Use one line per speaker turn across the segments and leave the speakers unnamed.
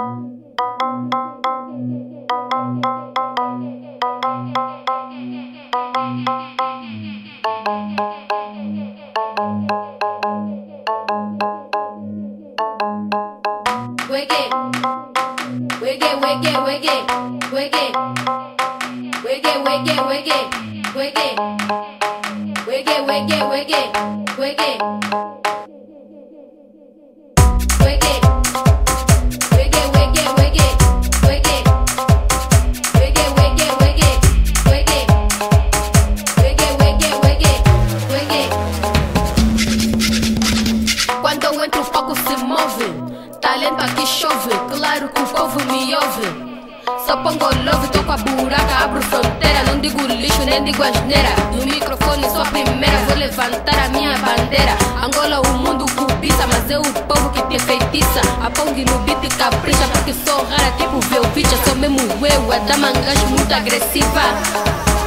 wicked, wicked, wicked, wicked, wicked. Claro que o povo me ouve. Só pongo love, toco a buraca, abro fronteira. Não digo lixo, nem digo asneira. No microfone sou a primeira, vou levantar a minha bandeira. Angola, o mundo cobiça, mas é o povo que te feitiça. A pong no beat capricha, porque sou rara, tipo Velvicha. Sou mesmo eu, a dama gajo muito agressiva.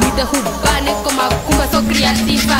Me derrubar, nem como a cumba, sou criativa.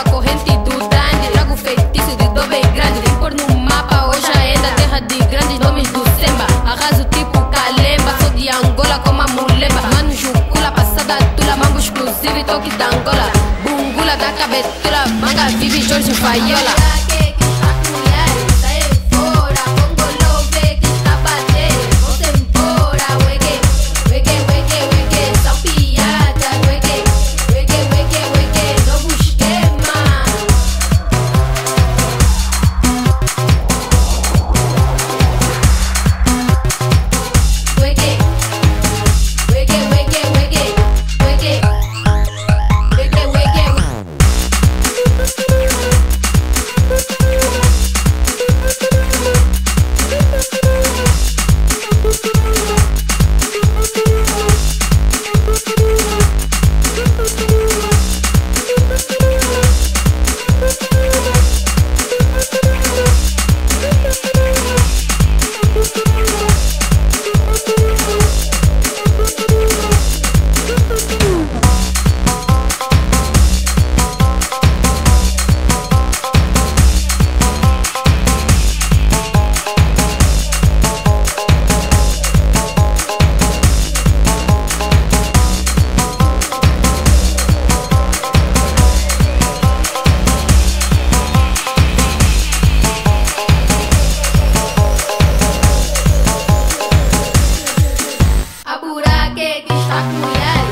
A corrente do Dandy. Trago feitiço de dor bem grande. Vem pôr no mapa, hoje ainda terra de grandes nomes do Semba. Arraso tipo Kalemba, sou de Angola como a Mulemba. Mano, Jucula, passada tula, mambo exclusivo e toque da Angola. Bungula da cabetura, manga vive Jorge Vaiola. que está com mulheres.